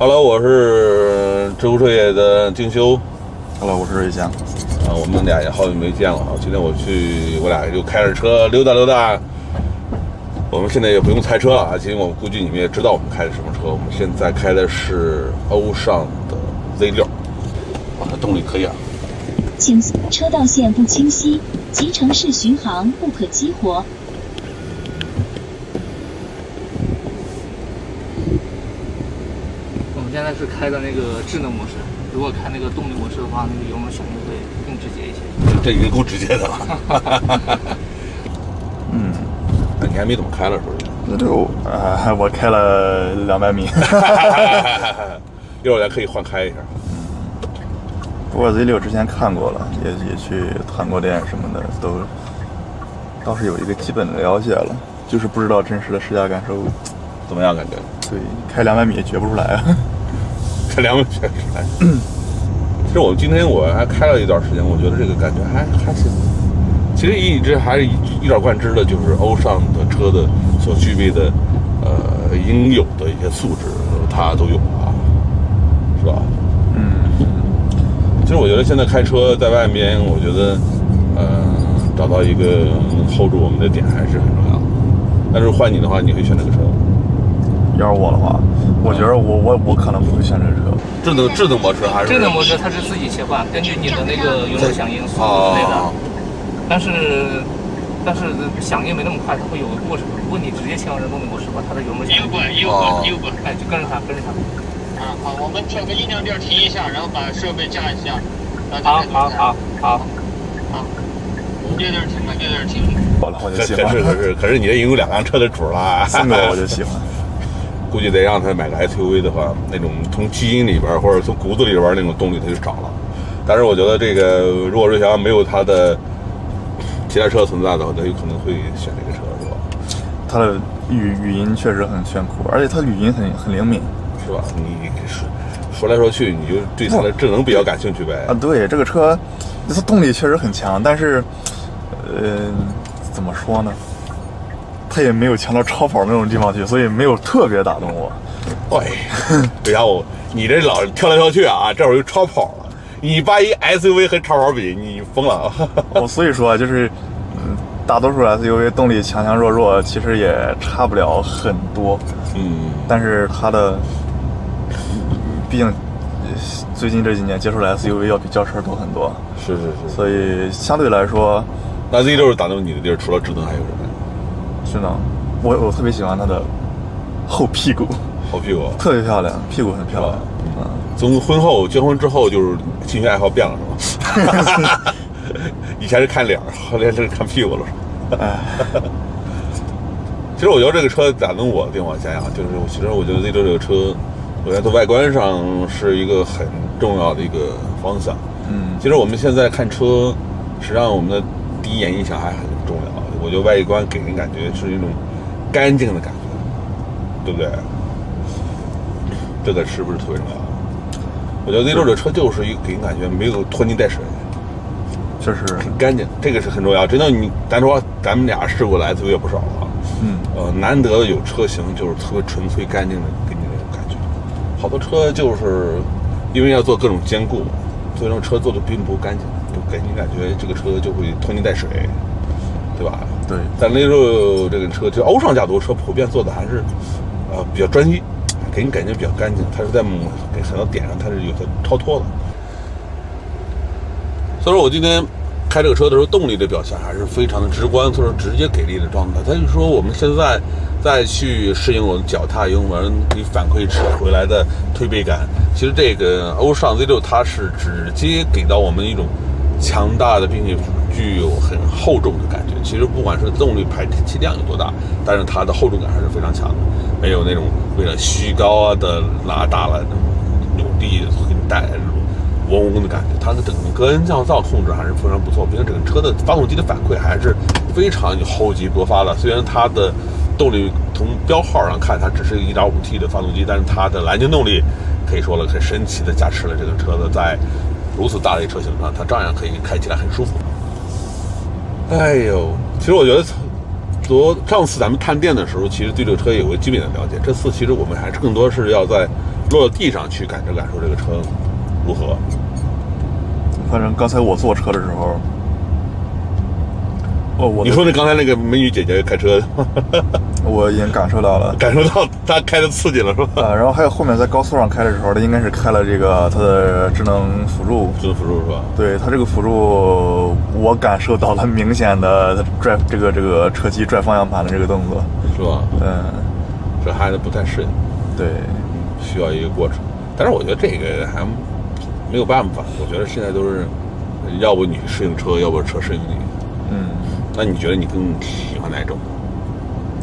Hello，我是知乎车业的静修。Hello，我是瑞江。啊，我们俩也好久没见了啊。今天我去，我俩就开着车溜达溜达。我们现在也不用猜车了啊，其实我估计你们也知道我们开的什么车。我们现在开的是欧尚的 Z 六，哇，它动力可以啊。请车道线不清晰，集成式巡航不可激活。们现在是开的那个智能模式，如果开那个动力模式的话，那个油门响应会更直接一些。这已经够直接的了。嗯，你还没怎么开了是不是？那就啊，我开了两百米。一会儿咱可以换开一下。不过 Z 六之前看过了，也也去谈过店什么的，都倒是有一个基本的了解了，就是不知道真实的试驾感受。怎么样感觉？对，开两百米也觉不出来啊。开两百米来。其实我今天我还开了一段时间，我觉得这个感觉还还行。其实一直还是一一以贯之的，就是欧尚的车的所具备的呃应有的一些素质，它都有啊，是吧？嗯。其实我觉得现在开车在外面，我觉得呃找到一个能 hold 住我们的点还是很重要。但是换你的话，你会选这个车？要是我的话，我觉得我我我可能不会选这个车。智能智能模式还是？智能模式它是自己切换，根据你的那个油门响应速度之类的。但是但是响应没那么快，它会有个过程。如果你直接切换成动力模式的话，它的油门响应。右拐，右拐，右拐。哎，就跟着它，跟着它。啊，好，我们找个音量地儿停一下，然后把设备架一下。好好好好好，这地儿停吧，这地儿停。好了，我就喜欢。可是可是可是你这已经有两辆车的主了，性格我就喜欢。估计得让他买个 SUV 的话，那种从基因里边或者从骨子里边那种动力他就少了。但是我觉得这个如果瑞祥没有他的其他车存在的话，他有可能会选这个车，是吧？它的语语音确实很炫酷，而且它语音很很灵敏，是吧？你说说来说去，你就对它的智能比较感兴趣呗？啊，对，这个车它动力确实很强，但是呃，怎么说呢？它也没有强到超跑那种地方去，所以没有特别打动我。哎，对呀，我你这老跳来跳去啊，这会儿又超跑了。你把一 SUV 和超跑比，你疯了！我所以说啊就是，嗯，大多数 SUV 动力强强弱弱，其实也差不了很多。嗯，但是它的，毕竟最近这几年接触的 SUV 要比轿车多很多。是是是。所以相对来说，那 Z 六打动你的地儿，除了智能还有什么？智能，我我特别喜欢它的后屁股，后屁股特别漂亮，屁股很漂亮。嗯，从婚后结婚之后，就是兴趣爱好变了，是吗？以前是看脸，后来是看屁股了，是吧？其实我觉得这个车打动我的地方，想想就是，其实我觉得 Z 六这个车，我觉得在外观上是一个很重要的一个方向。嗯，其实我们现在看车，实际上我们的第一眼印象还很。我觉得外观给人感觉是一种干净的感觉，对不对？这个是不是特别重要？我觉得 Z 六这车就是一个给人感觉没有拖泥带水，就是很干净，这个是很重要。真的，你咱说咱们俩试过的 SUV 也不少了，嗯，呃，难得有车型就是特别纯粹干净的给你那种感觉。好多车就是因为要做各种兼顾，所以说车做的并不干净，就给你感觉这个车就会拖泥带水。对吧？对，但那时候这个车，就欧尚家族车普遍做的还是，呃，比较专一，给你感觉比较干净。它是在给很多点上，它是有些超脱的。所以说我今天开这个车的时候，动力的表现还是非常的直观，所以说直接给力的状态。他就说我们现在再去适应我们脚踏油门给反馈车回来的推背感，其实这个欧尚 Z 六它是直接给到我们一种强大的，并且具有很厚重的感觉。其实不管是动力排气量有多大，但是它的厚重感还是非常强的，没有那种为了虚高啊的拉大了那种扭力给你带来这种嗡嗡的感觉。它的整个隔音降噪控制还是非常不错，并且整个车的发动机的反馈还是非常有厚积薄发的。虽然它的动力从标号上看，它只是一点五 T 的发动机，但是它的蓝鲸动力可以说了很神奇的加持了这个车子在如此大的一车型上，它照样可以开起来很舒服。哎呦，其实我觉得，昨上次咱们探店的时候，其实对这个车有个基本的了解。这次其实我们还是更多是要在落到地上去感受感受这个车如何？反正刚才我坐车的时候，哦，我你说那刚才那个美女姐姐开车，我已经感受到了，感受到他开的刺激了是吧？啊，然后还有后面在高速上开的时候，它应该是开了这个它的智能辅助，智能辅助是吧？对它这个辅助，我感受到了明显的它拽这个这个车机拽方向盘的这个动作，是吧？嗯，这孩子不太适应，对，需要一个过程。但是我觉得这个还没有办法，我觉得现在都是要不你适应车，要不车适应你。嗯，那你觉得你更喜欢哪种？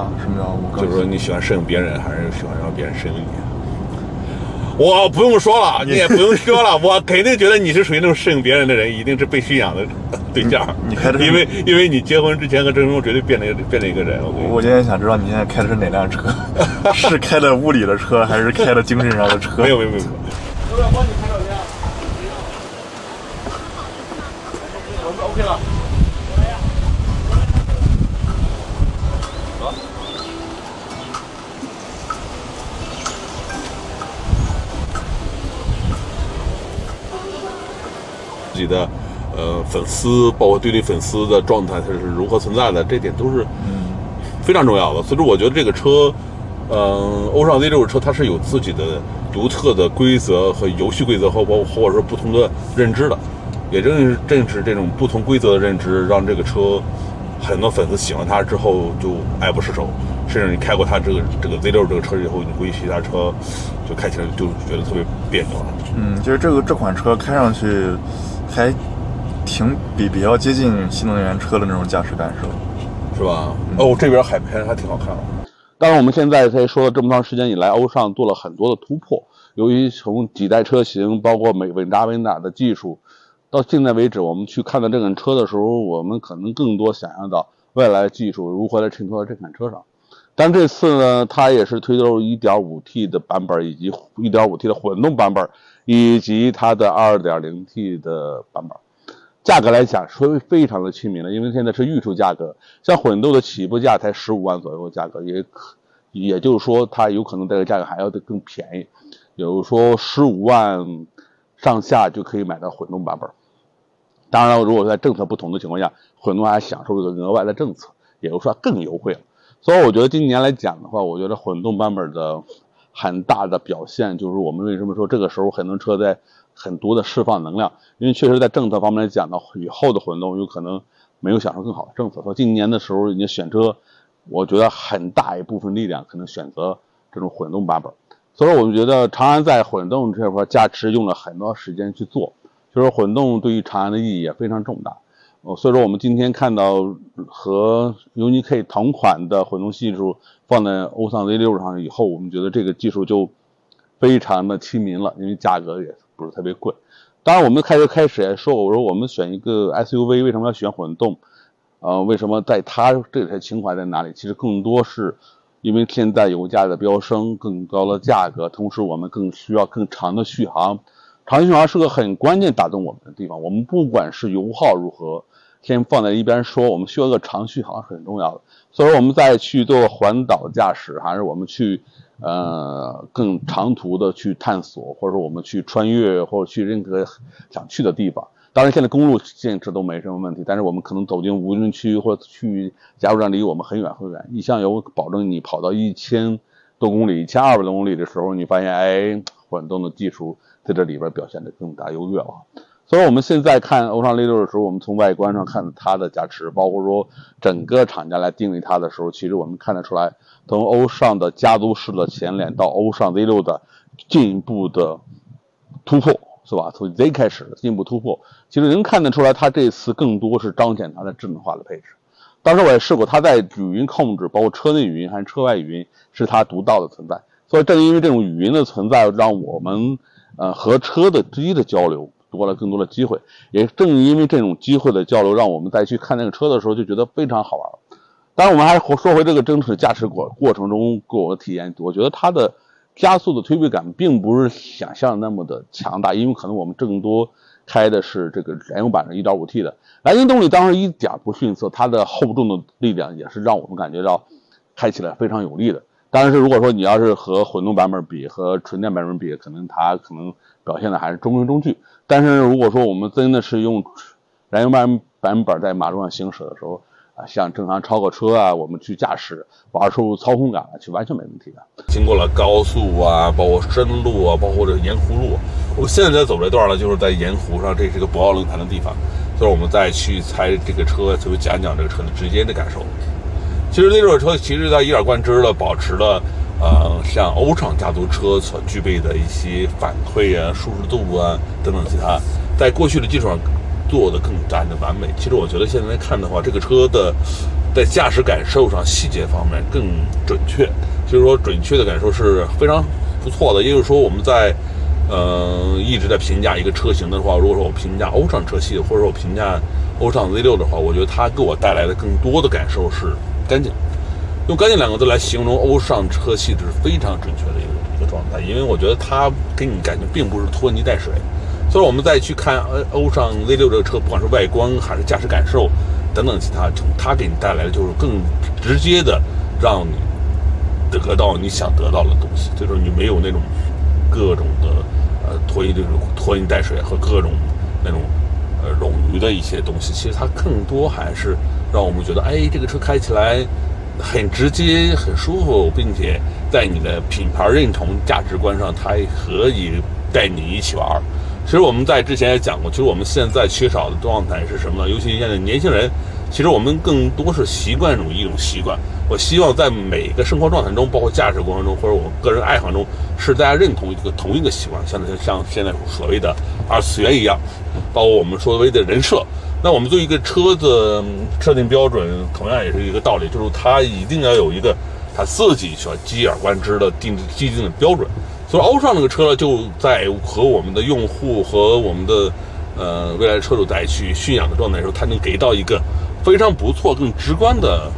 啊，什么叫我更就是说你喜欢适应别人，还是喜欢让别人适应你？我不用说了，你也不用说了，我肯定觉得你是属于那种适应别人的人，一定是被驯养的 对象。你开的是因为因为你结婚之前和郑中绝对变了一个变了一个人。我今天想知道你现在开的是哪辆车，是开的物理的车，还是开的精神上的车？没有没有没有。自己的呃粉丝，包括对立粉丝的状态，它是如何存在的，这点都是非常重要的。所以说，我觉得这个车，嗯、欧尚 Z 六车它是有自己的独特的规则和游戏规则和包或者说不同的认知的。也正是正是这种不同规则的认知，让这个车很多粉丝喜欢它之后就爱不释手。甚至你开过它这个这个 Z 六这个车以后，你回去其他车就开起来就觉得特别别扭了。嗯，其实这个这款车开上去还挺比比较接近新能源车的那种驾驶感受。是吧？哦，这边海边还挺好看的。当然，我们现在才说了这么长时间以来，欧尚做了很多的突破。由于从几代车型，包括美稳扎稳打的技术，到现在为止，我们去看到这款车的时候，我们可能更多想象到未来技术如何来衬托到这款车上。但这次呢，它也是推出了 1.5T 的版本，以及 1.5T 的混动版本，以及它的 2.0T 的版本。价格来讲，是非常的亲民了，因为现在是预售价格，像混动的起步价才十五万左右的价格，也可，也就是说，它有可能这个价格还要更便宜，比如说十五万上下就可以买到混动版本。当然了，如果在政策不同的情况下，混动还享受一个额外的政策，也就是说更优惠了。所以我觉得今年来讲的话，我觉得混动版本的很大的表现就是我们为什么说这个时候很多车在很多的释放能量，因为确实在政策方面来讲呢，以后的混动有可能没有享受更好的政策。说今年的时候你选车，我觉得很大一部分力量可能选择这种混动版本。所以说我们觉得长安在混动这块加持用了很多时间去做，就是混动对于长安的意义也非常重大。哦，所以说我们今天看到和 UNI-K 同款的混动技术放在欧尚 Z 六上以后，我们觉得这个技术就非常的亲民了，因为价格也不是特别贵。当然，我们开始开始也说，我说我们选一个 SUV 为什么要选混动？呃，为什么在它这台情怀在哪里？其实更多是因为现在油价的飙升，更高的价格，同时我们更需要更长的续航。长续航是个很关键打动我们的地方。我们不管是油耗如何，先放在一边说，我们需要个长续航是很重要的。所以说我们再去做环岛驾驶，还是我们去呃更长途的去探索，或者说我们去穿越或者去任何想去的地方。当然，现在公路建设都没什么问题，但是我们可能走进无人区或者去加油站离我们很远很远。一箱油保证你跑到一千多公里、一千二百多公里的时候，你发现哎，混动的技术在这里边表现的更加优越了。所以我们现在看欧尚 A 六的时候，我们从外观上看它的加持，包括说整个厂家来定义它的时候，其实我们看得出来，从欧尚的家族式的前脸到欧尚 Z 六的进一步的突破，是吧？从 Z 开始的进一步突破，其实能看得出来，它这次更多是彰显它的智能化的配置。当时我也试过，它在语音控制，包括车内语音还是车外语音，是它独到的存在。所以正因为这种语音的存在，让我们呃和车的直接的交流多了更多的机会。也正因为这种机会的交流，让我们再去看那个车的时候就觉得非常好玩。当然，我们还说回这个真实驾驶过过程中给我的体验，我觉得它的加速的推背感并不是想象那么的强大，因为可能我们更多开的是这个燃油版的 1.5T 的，燃油动力当然一点不逊色，它的厚重的力量也是让我们感觉到开起来非常有力的。当然是如果说你要是和混动版本比，和纯电版本比，可能它可能表现的还是中规中矩。但是如果说我们真的是用燃油版版本在马路上行驶的时候，啊，像正常超个车啊，我们去驾驶玩出操控感来，就完全没问题的。经过了高速啊，包括深路啊，包括这个盐湖路，我现在在走这段呢，就是在盐湖上，这是个博鳌论坛的地方。所以我们再去猜这个车，就讲讲这个车的直接的感受。其实这种车，其实在一以贯之的保持了，呃，像欧尚家族车所具备的一些反馈啊、舒适度啊等等其他，在过去的基础上做的更加的完美。其实我觉得现在看的话，这个车的在驾驶感受上、细节方面更准确，就是说准确的感受是非常不错的。也就是说，我们在呃，一直在评价一个车型的话，如果说我评价欧尚车系，或者说我评价欧尚 Z 六的话，我觉得它给我带来的更多的感受是干净。用“干净”两个字来形容欧尚车系，是非常准确的一个一个状态。因为我觉得它给你感觉并不是拖泥带水。所以，我们再去看欧尚 Z6 这个车，不管是外观还是驾驶感受等等其他，它给你带来的就是更直接的，让你得到你想得到的东西，就是你没有那种各种的。呃，拖泥这种拖泥带水和各种那种呃冗余的一些东西，其实它更多还是让我们觉得，哎，这个车开起来很直接、很舒服，并且在你的品牌认同价值观上，它可以带你一起玩。其实我们在之前也讲过，其实我们现在缺少的状态是什么呢？尤其现在年轻人。其实我们更多是习惯种一种习惯。我希望在每个生活状态中，包括驾驶过程中，或者我个人爱好中，是大家认同一个同一个习惯，像像现在所谓的二次元一样，包括我们所谓的人设。那我们对一个车子设定标准，同样也是一个道理，就是它一定要有一个它自己需要基而观之的定既定的标准。所以欧尚这个车呢就在和我们的用户和我们的呃未来车主在去驯养的状态时候，它能给到一个。非常不错，更直观的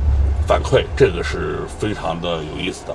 反馈，这个是非常的有意思的。